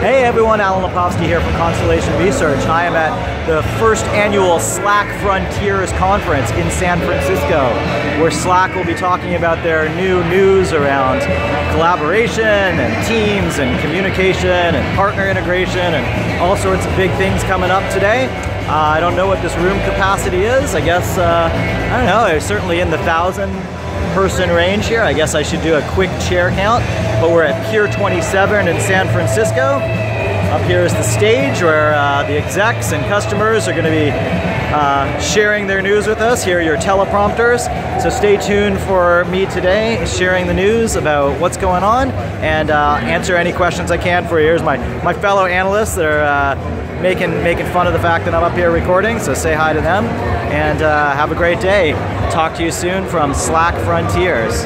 Hey everyone, Alan Lepofsky here from Constellation Research. I am at the first annual Slack Frontiers Conference in San Francisco, where Slack will be talking about their new news around collaboration and teams and communication and partner integration and all sorts of big things coming up today. Uh, I don't know what this room capacity is. I guess, uh, I don't know, it's certainly in the thousand person range here. I guess I should do a quick chair count but we're at Pier 27 in San Francisco. Up here is the stage where uh, the execs and customers are going to be uh, sharing their news with us. Here are your teleprompters. So stay tuned for me today, sharing the news about what's going on and uh, answer any questions I can for you. Here's my, my fellow analysts that are uh, making, making fun of the fact that I'm up here recording, so say hi to them and uh, have a great day. Talk to you soon from Slack Frontiers.